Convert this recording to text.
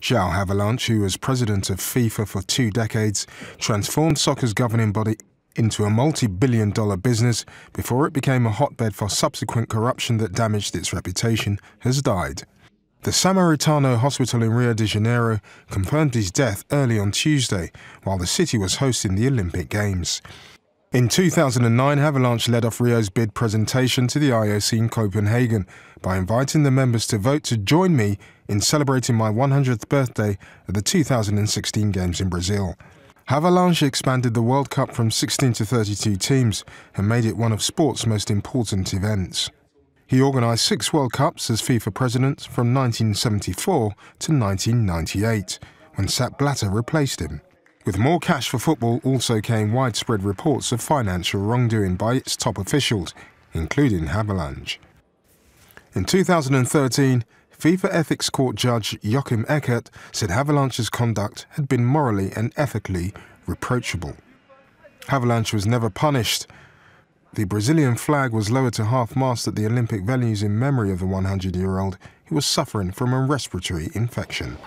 João Havelange, who was president of FIFA for two decades, transformed soccer's governing body into a multi billion dollar business before it became a hotbed for subsequent corruption that damaged its reputation, has died. The Samaritano Hospital in Rio de Janeiro confirmed his death early on Tuesday while the city was hosting the Olympic Games. In 2009, Havelange led off Rio's bid presentation to the IOC in Copenhagen by inviting the members to vote to join me in celebrating my 100th birthday at the 2016 Games in Brazil. Havelange expanded the World Cup from 16 to 32 teams and made it one of sport's most important events. He organised six World Cups as FIFA president from 1974 to 1998, when Sepp Blatter replaced him. With more cash for football also came widespread reports of financial wrongdoing by its top officials, including Havelange. In 2013, FIFA Ethics Court judge Joachim Eckert said Havelange's conduct had been morally and ethically reproachable. Havelange was never punished. The Brazilian flag was lowered to half-mast at the Olympic venues in memory of the 100-year-old who was suffering from a respiratory infection.